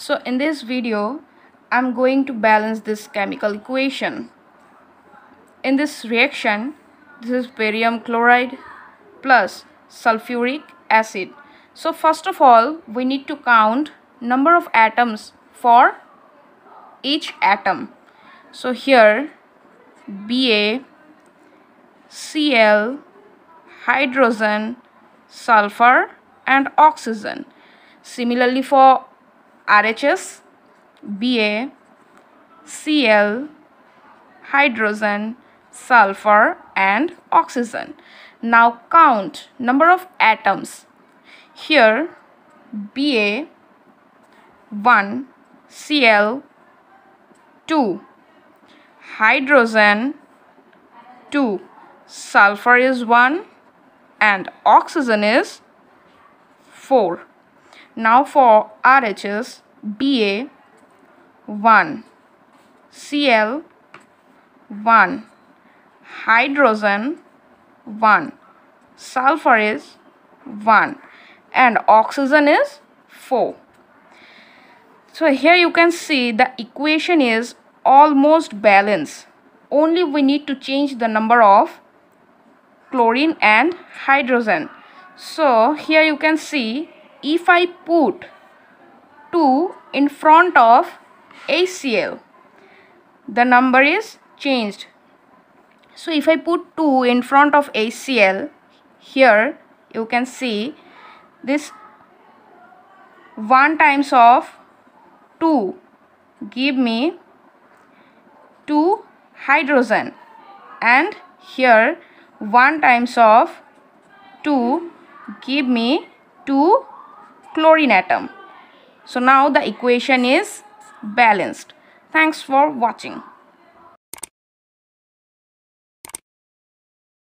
So in this video, I'm going to balance this chemical equation. In this reaction, this is barium chloride plus sulfuric acid. So first of all, we need to count number of atoms for each atom. So here Ba, Cl, hydrogen, sulfur and oxygen. Similarly for RHS, Ba, Cl, hydrogen, sulfur and oxygen. Now count number of atoms. Here Ba 1, Cl 2, hydrogen 2, sulfur is 1 and oxygen is 4. Now for RHS, Ba 1, Cl 1, hydrogen 1, sulfur is 1 and oxygen is 4. So here you can see the equation is almost balanced. Only we need to change the number of chlorine and hydrogen. So here you can see if I put 2 in front of HCl the number is changed. So if I put 2 in front of HCl here you can see this 1 times of 2 give me 2 hydrogen and here 1 times of 2 give me 2 chlorine atom. So now the equation is balanced. Thanks for watching.